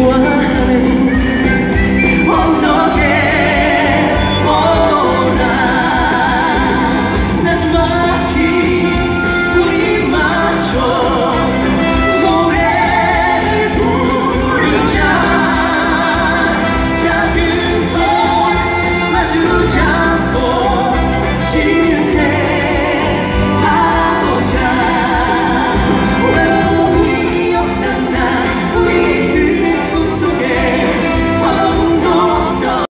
one.